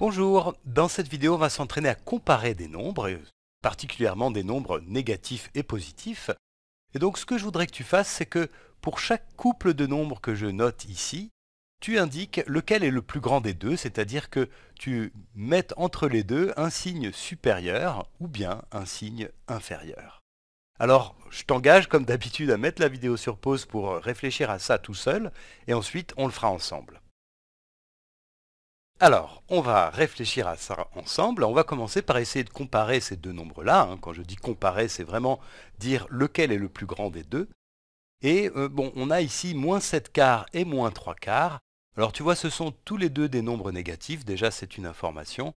Bonjour, dans cette vidéo on va s'entraîner à comparer des nombres, particulièrement des nombres négatifs et positifs. Et donc ce que je voudrais que tu fasses, c'est que pour chaque couple de nombres que je note ici, tu indiques lequel est le plus grand des deux, c'est-à-dire que tu mettes entre les deux un signe supérieur ou bien un signe inférieur. Alors, je t'engage comme d'habitude à mettre la vidéo sur pause pour réfléchir à ça tout seul, et ensuite on le fera ensemble. Alors, on va réfléchir à ça ensemble. On va commencer par essayer de comparer ces deux nombres-là. Hein. Quand je dis comparer, c'est vraiment dire lequel est le plus grand des deux. Et euh, bon, on a ici moins 7 quarts et moins 3 quarts. Alors tu vois, ce sont tous les deux des nombres négatifs. Déjà, c'est une information.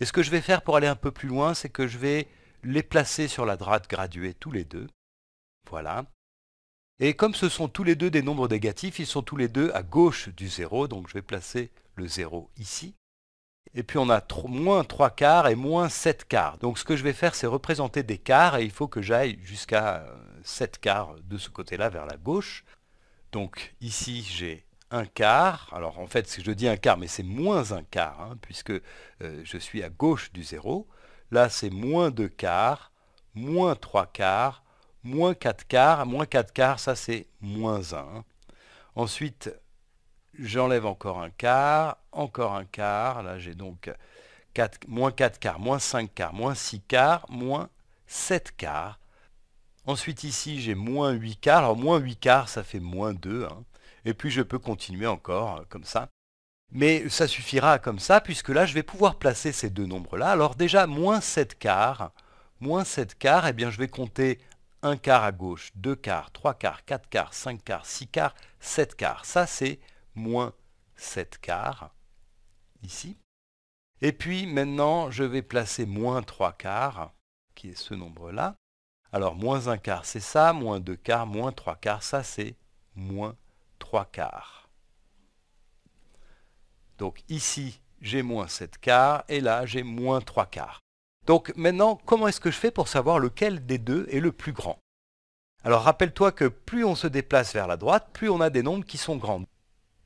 Et ce que je vais faire pour aller un peu plus loin, c'est que je vais les placer sur la droite graduée tous les deux. Voilà. Et comme ce sont tous les deux des nombres négatifs, ils sont tous les deux à gauche du 0, donc je vais placer le 0 ici. Et puis on a moins 3 quarts et moins 7 quarts. Donc ce que je vais faire, c'est représenter des quarts, et il faut que j'aille jusqu'à 7 euh, quarts de ce côté-là, vers la gauche. Donc ici, j'ai un quart. Alors en fait, je dis un quart, mais c'est moins un quart, hein, puisque euh, je suis à gauche du 0. Là, c'est moins 2 quarts, moins 3 quarts, moins 4 quarts. Moins 4 quarts, ça c'est moins 1. Ensuite, j'enlève encore un quart, encore un quart. Là, j'ai donc 4, moins 4 quarts, moins 5 quarts, moins 6 quarts, moins 7 quarts. Ensuite, ici, j'ai moins 8 quarts. Alors, moins 8 quarts, ça fait moins 2. Hein. Et puis, je peux continuer encore euh, comme ça. Mais ça suffira comme ça, puisque là, je vais pouvoir placer ces deux nombres-là. Alors déjà, moins 7 quarts, moins 7 quarts, eh bien, je vais compter un quart à gauche, 2 quarts, 3 quarts, 4 quarts, 5 quarts, 6 quarts, 7 quarts. Ça, c'est moins 7 quarts, ici. Et puis, maintenant, je vais placer moins 3 quarts, qui est ce nombre-là. Alors, moins 1 quart, c'est ça, moins 2 quarts, moins 3 quarts, ça, c'est moins 3 quarts. Donc ici, j'ai moins 7 quarts, et là, j'ai moins 3 quarts. Donc maintenant, comment est-ce que je fais pour savoir lequel des deux est le plus grand? Alors rappelle-toi que plus on se déplace vers la droite, plus on a des nombres qui sont grands.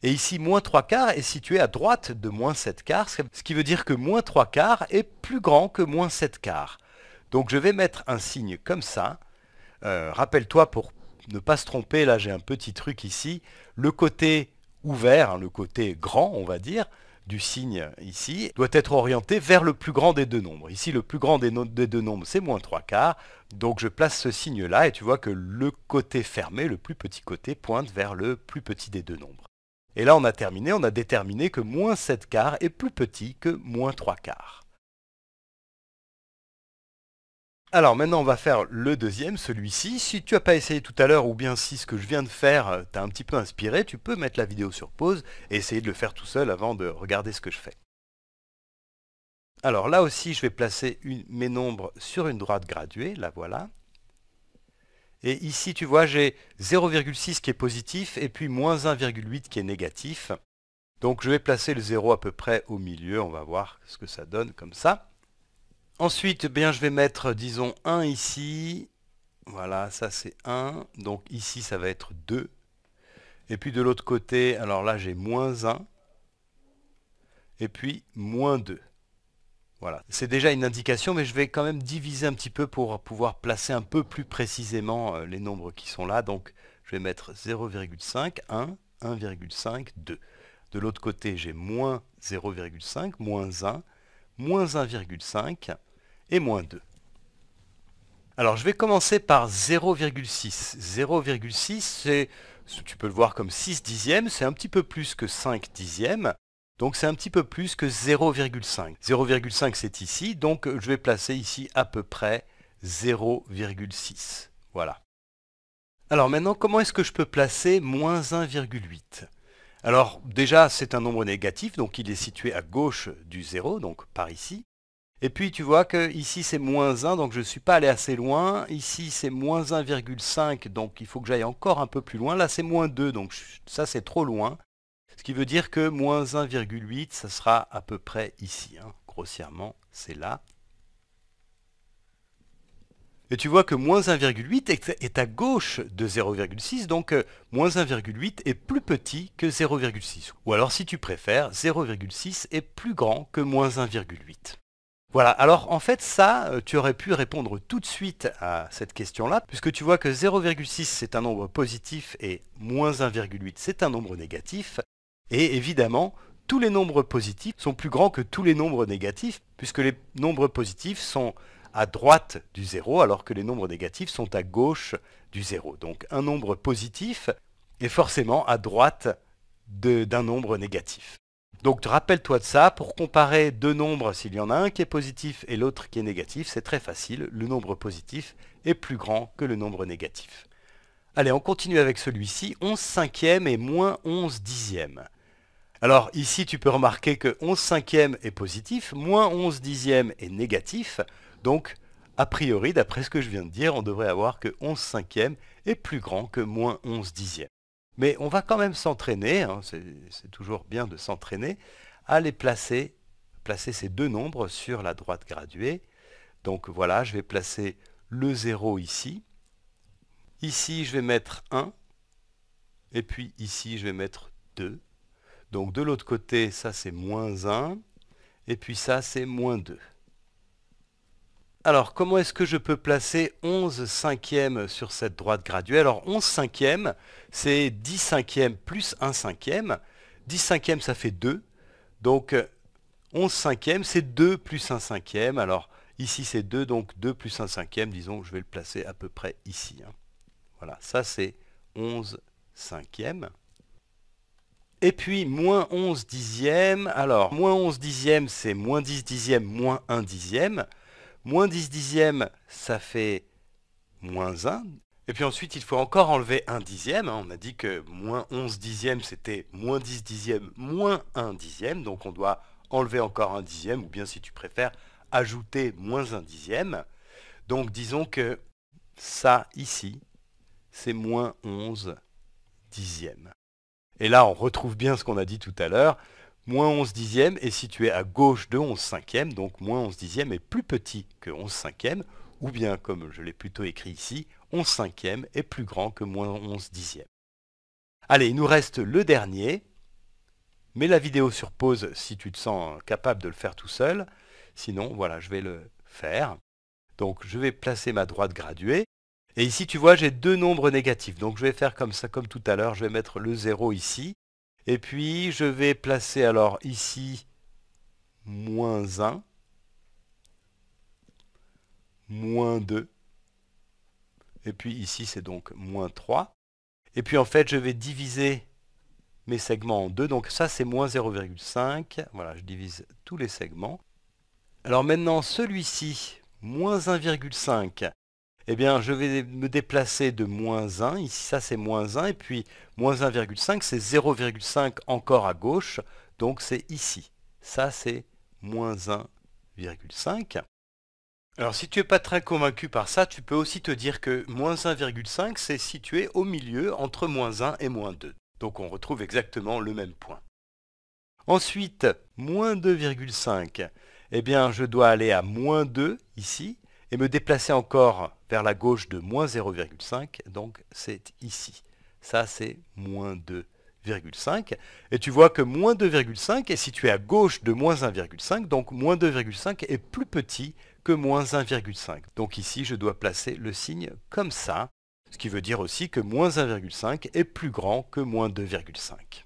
Et ici, moins 3 quarts est situé à droite de moins 7 quarts, ce qui veut dire que moins 3 quarts est plus grand que moins 7 quarts. Donc je vais mettre un signe comme ça. Euh, rappelle-toi, pour ne pas se tromper, là j'ai un petit truc ici. Le côté ouvert, hein, le côté grand, on va dire, du signe ici, doit être orienté vers le plus grand des deux nombres. Ici, le plus grand des, des deux nombres, c'est moins 3 quarts. Donc je place ce signe-là et tu vois que le côté fermé, le plus petit côté, pointe vers le plus petit des deux nombres. Et là, on a terminé, on a déterminé que moins 7 quarts est plus petit que moins 3 quarts. Alors maintenant on va faire le deuxième, celui-ci. Si tu n'as pas essayé tout à l'heure ou bien si ce que je viens de faire euh, t'a un petit peu inspiré, tu peux mettre la vidéo sur pause et essayer de le faire tout seul avant de regarder ce que je fais. Alors là aussi je vais placer mes nombres sur une droite graduée, la voilà. Et ici tu vois j'ai 0,6 qui est positif et puis moins 1,8 qui est négatif. Donc je vais placer le 0 à peu près au milieu, on va voir ce que ça donne comme ça. Ensuite, eh bien, je vais mettre, disons, 1 ici. Voilà, ça c'est 1. Donc ici, ça va être 2. Et puis de l'autre côté, alors là, j'ai moins 1. Et puis moins 2. Voilà, c'est déjà une indication, mais je vais quand même diviser un petit peu pour pouvoir placer un peu plus précisément euh, les nombres qui sont là. Donc, je vais mettre 0,5, 1, 1,5, 2. De l'autre côté, j'ai moins 0,5, moins 1, moins 1,5, et moins 2. Alors je vais commencer par 0,6. 0,6 c'est, tu peux le voir comme 6 dixièmes, c'est un petit peu plus que 5 dixièmes. Donc c'est un petit peu plus que 0,5. 0,5 c'est ici, donc je vais placer ici à peu près 0,6. Voilà. Alors maintenant, comment est-ce que je peux placer moins 1,8 Alors déjà, c'est un nombre négatif, donc il est situé à gauche du 0, donc par ici. Et puis tu vois que ici c'est moins 1, donc je ne suis pas allé assez loin. Ici c'est moins 1,5, donc il faut que j'aille encore un peu plus loin. Là c'est moins 2, donc ça c'est trop loin. Ce qui veut dire que moins 1,8, ça sera à peu près ici. Hein. Grossièrement, c'est là. Et tu vois que moins 1,8 est à gauche de 0,6, donc euh, moins 1,8 est plus petit que 0,6. Ou alors si tu préfères, 0,6 est plus grand que moins 1,8. Voilà, alors en fait ça, euh, tu aurais pu répondre tout de suite à cette question-là, puisque tu vois que 0,6 c'est un nombre positif et moins 1,8 c'est un nombre négatif, et évidemment, tous les nombres positifs sont plus grands que tous les nombres négatifs, puisque les nombres positifs sont à droite du 0, alors que les nombres négatifs sont à gauche du 0. Donc un nombre positif est forcément à droite d'un nombre négatif. Donc rappelle-toi de ça, pour comparer deux nombres, s'il y en a un qui est positif et l'autre qui est négatif, c'est très facile, le nombre positif est plus grand que le nombre négatif. Allez, on continue avec celui-ci, 11 cinquième et moins 11 dixième. Alors ici, tu peux remarquer que 11 cinquième est positif, moins 11 dixième est négatif, donc a priori, d'après ce que je viens de dire, on devrait avoir que 11 cinquième est plus grand que moins 11 dixième. Mais on va quand même s'entraîner, hein, c'est toujours bien de s'entraîner, à les placer, placer ces deux nombres sur la droite graduée. Donc voilà, je vais placer le 0 ici. Ici, je vais mettre 1. Et puis ici, je vais mettre 2. Donc de l'autre côté, ça c'est moins 1. Et puis ça, c'est moins 2. Alors, comment est-ce que je peux placer 11 cinquièmes sur cette droite graduée Alors, 11 cinquièmes, c'est 10 cinquièmes plus 1 cinquième. 10 cinquièmes, ça fait 2. Donc, 11 cinquièmes, c'est 2 plus 1 cinquième. Alors, ici, c'est 2, donc 2 plus 1 cinquième. Disons, je vais le placer à peu près ici. Hein. Voilà, ça, c'est 11 cinquièmes. Et puis, moins 11 dixièmes. Alors, moins 11 dixièmes, c'est moins 10 dixièmes, moins 1 dixième. Moins 10 dixièmes, ça fait moins 1. Et puis ensuite, il faut encore enlever 1 dixième. Hein. On a dit que moins 11 dixièmes, c'était moins 10 dixièmes, moins 1 dixième. Donc on doit enlever encore 1 dixième, ou bien si tu préfères, ajouter moins 1 dixième. Donc disons que ça, ici, c'est moins 11 dixièmes. Et là, on retrouve bien ce qu'on a dit tout à l'heure moins 11 dixièmes est situé à gauche de 11 cinquièmes, donc moins 11 dixièmes est plus petit que 11 cinquièmes, ou bien, comme je l'ai plutôt écrit ici, 11 cinquièmes est plus grand que moins 11 dixièmes. Allez, il nous reste le dernier. Mets la vidéo sur pause si tu te sens capable de le faire tout seul. Sinon, voilà, je vais le faire. Donc, je vais placer ma droite graduée. Et ici, tu vois, j'ai deux nombres négatifs. Donc, je vais faire comme ça, comme tout à l'heure. Je vais mettre le 0 ici. Et puis, je vais placer alors ici moins 1, moins 2, et puis ici c'est donc moins 3. Et puis en fait, je vais diviser mes segments en deux. Donc ça, c'est moins 0,5. Voilà, je divise tous les segments. Alors maintenant, celui-ci, moins 1,5, eh bien, je vais me déplacer de moins 1. Ici, ça, c'est moins 1. Et puis, moins 1,5, c'est 0,5 encore à gauche. Donc, c'est ici. Ça, c'est moins 1,5. Alors, si tu n'es pas très convaincu par ça, tu peux aussi te dire que moins 1,5, c'est situé au milieu entre moins 1 et moins 2. Donc, on retrouve exactement le même point. Ensuite, moins 2,5. Eh bien, je dois aller à moins 2 ici et me déplacer encore vers la gauche de moins 0,5, donc c'est ici. Ça, c'est moins 2,5. Et tu vois que moins 2,5 est situé à gauche de moins 1,5, donc moins 2,5 est plus petit que moins 1,5. Donc ici, je dois placer le signe comme ça, ce qui veut dire aussi que moins 1,5 est plus grand que moins 2,5.